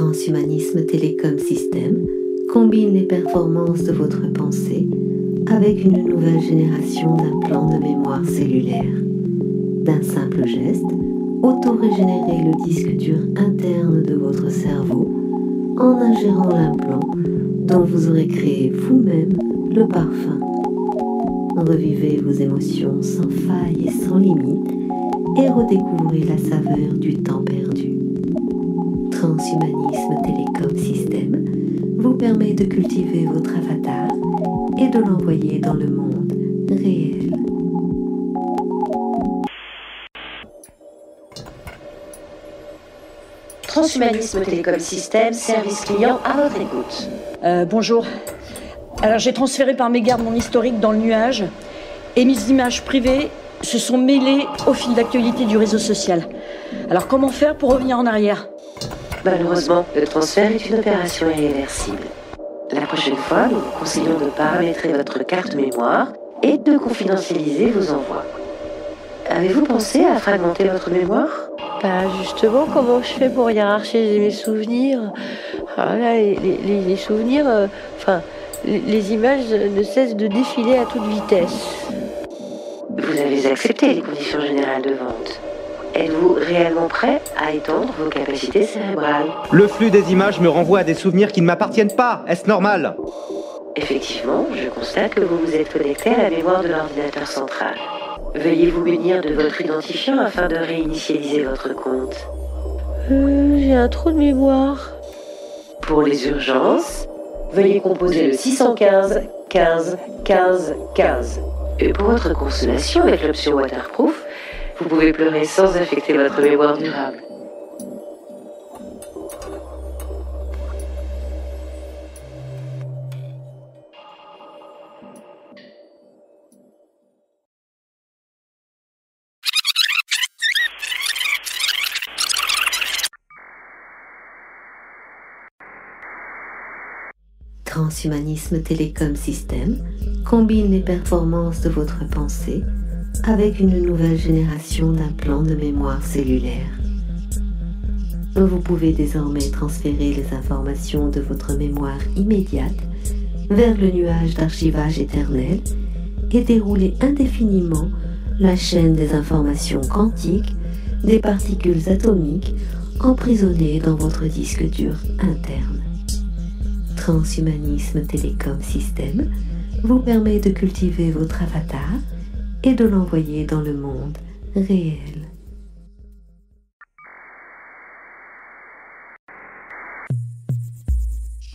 Transhumanisme Télécom System combine les performances de votre pensée avec une nouvelle génération d'implants de mémoire cellulaire. D'un simple geste, auto-régénérer le disque dur interne de votre cerveau en ingérant l'implant dont vous aurez créé vous-même le parfum. Revivez vos émotions sans faille et sans limite et redécouvrez la saveur du temps perdu. Transhumanisme Télécom System vous permet de cultiver votre avatar et de l'envoyer dans le monde réel. Transhumanisme Télécom System, service client à votre écoute. Euh, bonjour. Alors j'ai transféré par mégarde mon historique dans le nuage et mes images privées se sont mêlées au fil d'actualité du réseau social. Alors comment faire pour revenir en arrière? Malheureusement, le transfert est une opération irréversible. La prochaine fois, nous vous conseillons de paramétrer votre carte mémoire et de confidentialiser vos envois. Avez-vous pensé à fragmenter votre mémoire? Bah justement, comment je fais pour hiérarchiser mes souvenirs? Ah là, les, les- les souvenirs, euh, enfin, les, les images ne cessent de défiler à toute vitesse. Vous avez accepté les conditions générales de vente. Êtes-vous réellement prêt à étendre vos capacités cérébrales Le flux des images me renvoie à des souvenirs qui ne m'appartiennent pas. Est-ce normal? Effectivement, je constate que vous vous êtes connecté à la mémoire de l'ordinateur central. Veuillez vous munir de votre identifiant afin de réinitialiser votre compte. Euh, J'ai un trou de mémoire. Pour les urgences, veuillez composer le 615 15 15 15. Et pour votre consolation avec l'option waterproof, vous pouvez pleurer sans affecter votre mémoire durable. Transhumanisme Télécom System combine les performances de votre pensée avec une nouvelle génération d'implants de mémoire cellulaire. Vous pouvez désormais transférer les informations de votre mémoire immédiate vers le nuage d'archivage éternel et dérouler indéfiniment la chaîne des informations quantiques des particules atomiques emprisonnées dans votre disque dur interne. Transhumanisme Télécom System vous permet de cultiver votre avatar et de l'envoyer dans le monde réel.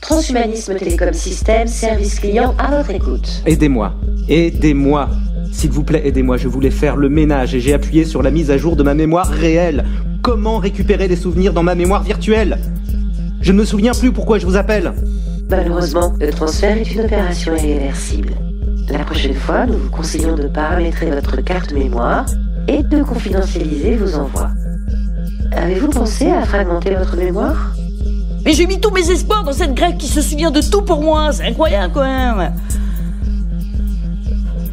Transhumanisme Télécom System, service client à votre écoute. Aidez-moi. Aidez-moi. S'il vous plaît, aidez-moi. Je voulais faire le ménage et j'ai appuyé sur la mise à jour de ma mémoire réelle. Comment récupérer les souvenirs dans ma mémoire virtuelle? Je ne me souviens plus pourquoi je vous appelle. Malheureusement, le transfert est une opération irréversible. La prochaine fois, nous vous conseillons de paramétrer votre carte mémoire et de confidentialiser vos envois. Avez-vous pensé à fragmenter votre mémoire? Mais j'ai mis tous mes espoirs dans cette grecque qui se souvient de tout pour moi, c'est incroyable quand même.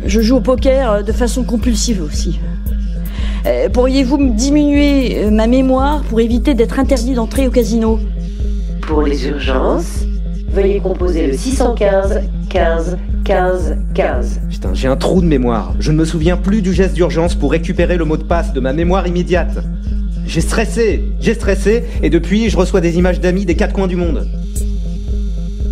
Je joue au poker euh, de façon compulsive aussi. Euh, Pourriez-vous me diminuer euh, ma mémoire pour éviter d'être interdit d'entrer au casino? Pour les urgences, veuillez composer le 615 15 15 15. Putain, j'ai un trou de mémoire. Je ne me souviens plus du geste d'urgence pour récupérer le mot de passe de ma mémoire immédiate. J'ai stressé, j'ai stressé, et depuis, je reçois des images d'amis des quatre coins du monde.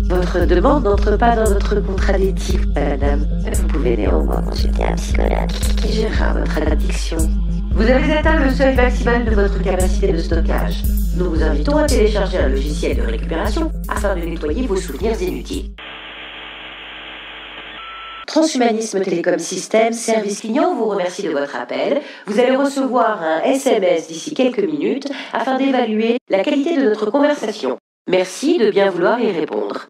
Votre demande n'entre pas dans notre contrat d'éthique, madame. Vous pouvez néanmoins consulter un psychologue qui gérera votre addiction. Vous avez atteint le seuil maximal de votre capacité de stockage. Nous vous invitons à télécharger un logiciel de récupération afin de nettoyer vos souvenirs inutiles. Transhumanisme Télécom System, service client vous remercie de votre appel. Vous allez recevoir un SMS d'ici quelques minutes afin d'évaluer la qualité de notre conversation. Merci de bien vouloir y répondre.